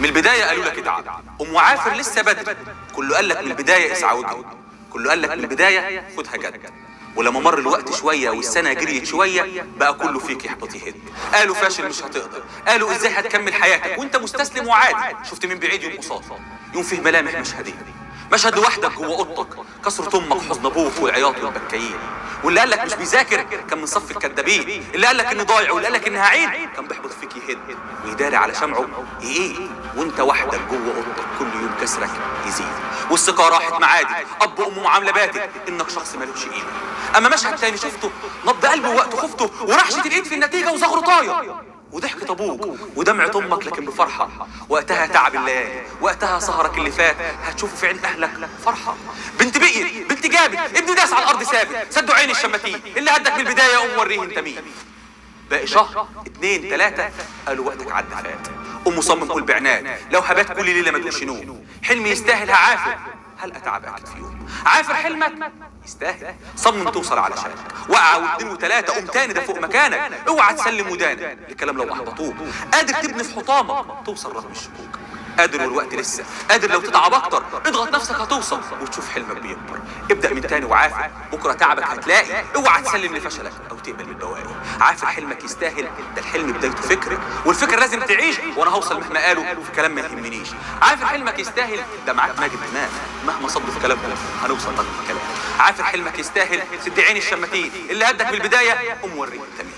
من البداية قالوا لك ادعى أم عافر لسه بدري. كله قال لك من البداية اسعى واجري كله قال لك من البداية خدها جد. ولما مر الوقت شوية والسنة جريت شوية بقى كله فيك يحبط يهد قالوا فاشل مش هتقدر. قالوا إزاي هتكمل حياتك وأنت مستسلم وعادي. شفت من بعيد يوم قصاد. يوم فيه ملامح مشهدين. مشهد لوحدك جوه اوضتك كسرة أمك حزن أبوك والعياط والبكايين. واللي قال لك مش بيذاكر كان من صف الكدابين. اللي قال لك اني ضايع واللي قال لك اني هعيد كان بيحبط فيك يهد ويداري على شمعه إيه وأنت وحدك جوه اوضتك كل يوم كسرك يزيد. والثقة راحت معادي. أب وام معاملة باتت. إنك شخص ملوش قيمة. أما مشهد تاني شفته نبض قلبه وقت خفته ورحشه الايد في النتيجة وزغره طاير. وضحكة أبوك ودمعة أمك لكن بفرحة. وقتها تعب الليالي وقتها سهرك اللي فات. هتشوف في عين أهلك فرحة. بنت بقي بنت جابت. ابني داس على الأرض ثابت. سدوا عين الشماتين. اللي هدك من البداية قوم وريه انت مين. باقي شهر اتنين تلاتة قالوا وقتك عدى فات. أم صمم كل بعناد. لو هبات كل ليلة ما تقولش نوم. حلمي يستاهل هعافر. هل اتعب أكيد في يوم؟ عافر حلمك. يستاهل. صمم توصل على شانك وقع واثنين وثلاثة قوم تاني ده فوق مكانك. اوعى تسلم ودانك. الكلام لو أحبطوك. قادر تبني في حطامك توصل رغم الشكوك قادر والوقت لسه. قادر لو تتعب أكتر. اضغط نفسك هتوصل. وتشوف حلمك بيكبر. ابدأ من تاني وعافر. بكرة تعبك هتلاقي. اوعى تسلم لفشلك أو تقبل بالبواقي عافر حلمك يستاهل. ده الحلم بدايته فكر. والفكر لازم تعيش. وأنا هوصل مهما قالوا في كلام ما يهمنيش. عافر حلمك يستاهل. ده معاك ماجد امام مهما صب في كلامهم هنوصل رغم كلام عافر حلمك يستاهل. سد عين الشماتين. اللي هدك من البداية قوم وريك مين.